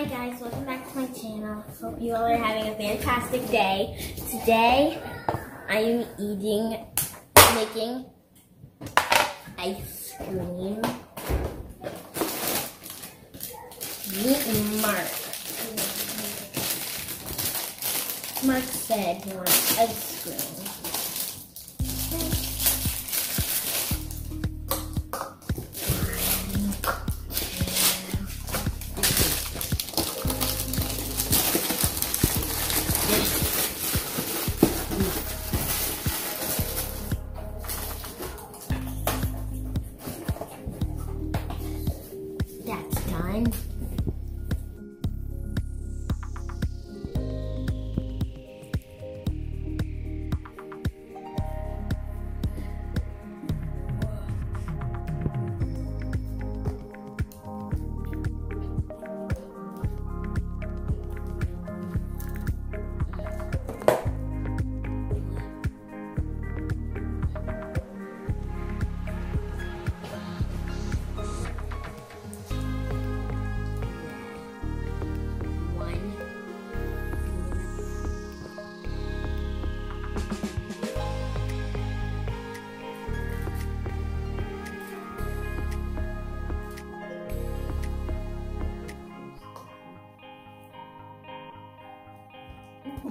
Hi guys, welcome back to my channel. Hope you all are having a fantastic day. Today, I am eating, making ice cream. Meet Mark. Mark said he wants ice cream. That's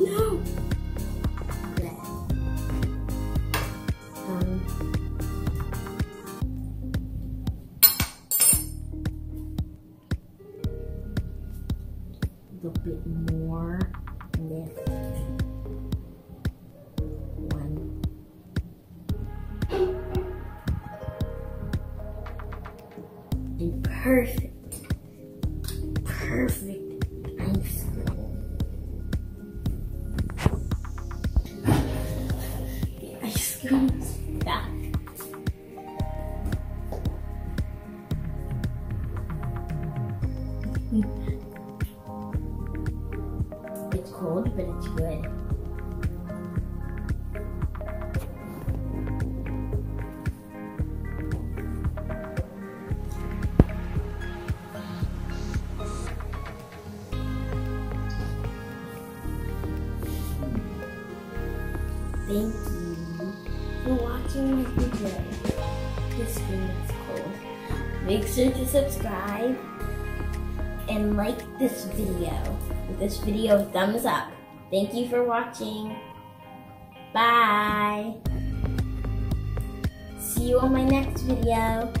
No. Um, a little bit more. And perfect, perfect back. It's cold, but it's good. Thank you watching my video. This is cold. Make sure to subscribe and like this video. Give this video a thumbs up. Thank you for watching. Bye. See you on my next video.